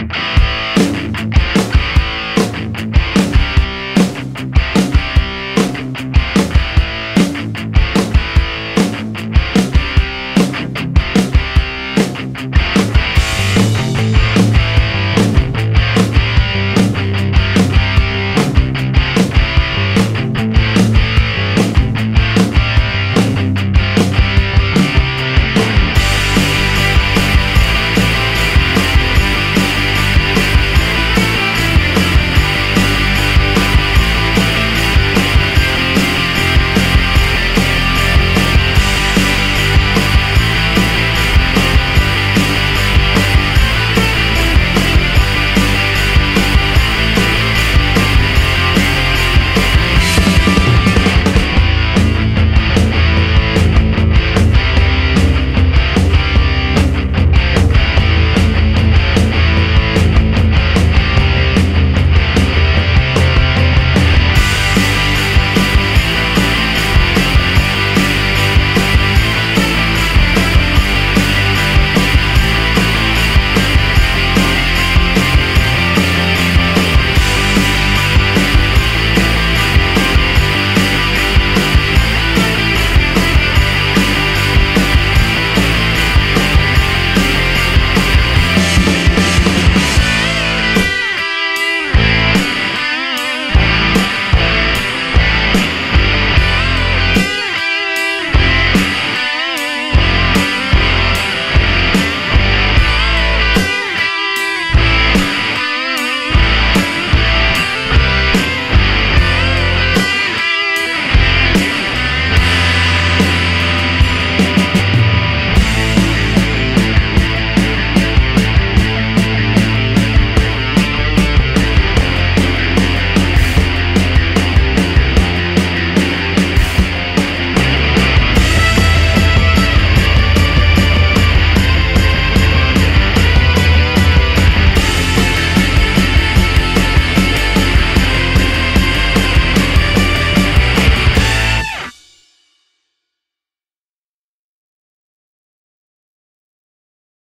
you.